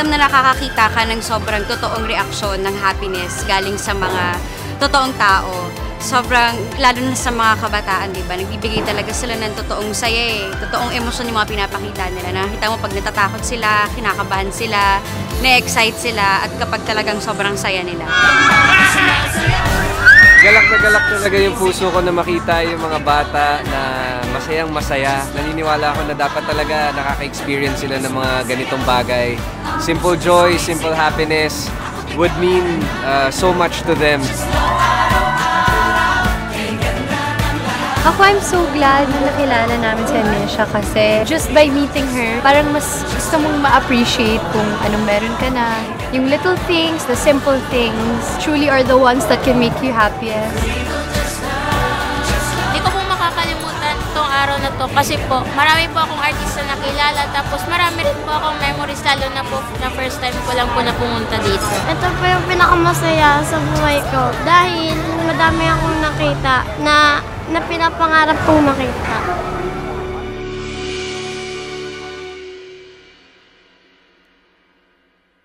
pakiramdam na nakakakita ka ng sobrang totoong reaksyon ng happiness galing sa mga totoong tao. Sobrang, lalo na sa mga kabataan, di ba? Nagbibigay talaga sila ng totoong saya eh. Totoong emosyon yung mga pinapakita nila. Nakita mo pag natatakot sila, kinakabahan sila, na-excite sila, at kapag talagang sobrang saya nila. Galak na galak talaga yung puso ko na makita yung mga bata na masayang masaya. Naniniwala ako na dapat talaga nakaka-experience sila ng mga ganitong bagay. Simple joy, simple happiness would mean uh, so much to them. Ako, I'm so glad na nakilala namin si Anisha kasi just by meeting her, parang mas gusto mong ma-appreciate kung anong meron ka na. Yung little things, the simple things, truly are the ones that can make you happiest. Hindi ko po makakalimutan itong araw na to kasi po marami po akong artista na kilala tapos marami rin po akong memories lalo na po na first time ko lang po na pumunta dito. Ito po yung pinakamasaya sa buhay ko dahil madami akong nakita na, na pinapangarap kong makita.